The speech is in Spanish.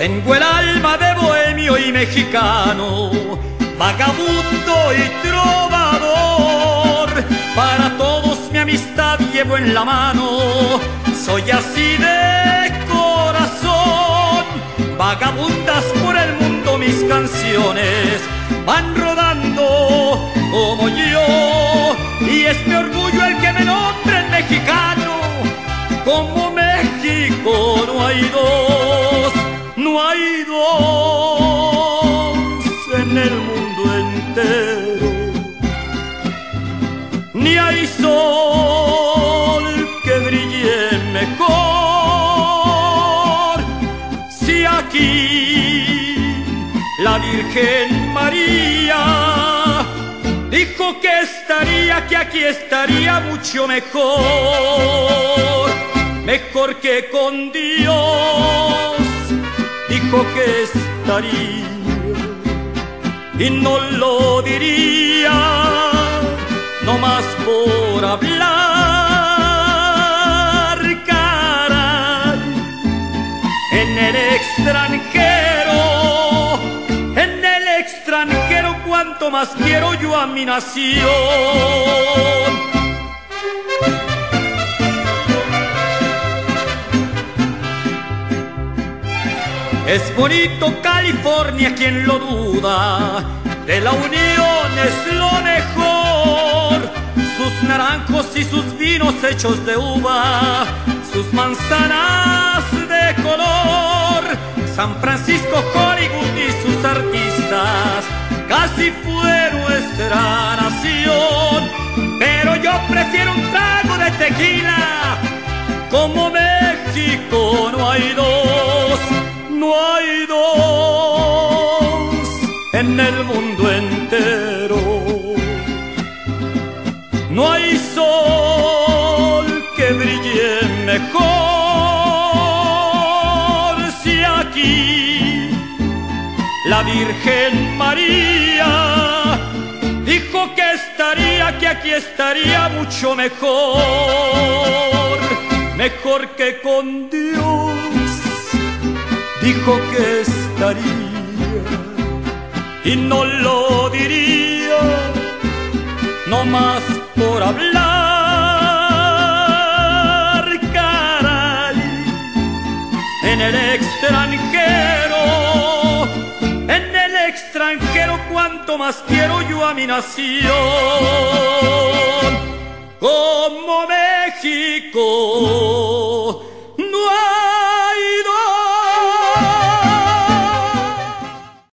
Tengo el alma de bohemio y mexicano, vagabundo y trovador. Para todos mi amistad llevo en la mano, soy así de corazón. Vagabundas por el mundo mis canciones van rodando Ni hay sol que brille mejor. Si aquí la Virgen María dijo que estaría, que aquí estaría mucho mejor, mejor que con Dios, dijo que estaría y no lo diría, hablar, caray, en el extranjero, en el extranjero, cuanto más quiero yo a mi nación. Es bonito California, quien lo duda, de la unión es lo mejor. Y sus vinos hechos de uva, sus manzanas de color. San Francisco, Hollywood y sus artistas, casi fue nuestra nación. Pero yo prefiero un trago de tequila, como México no hay dos no hay dos en el mundo sol que brille mejor. Si aquí la Virgen María dijo que estaría, que aquí estaría mucho mejor, mejor que con Dios. Dijo que estaría y no lo diría, no más por hablar, extranjero, cuanto más quiero yo a mi nación, como México.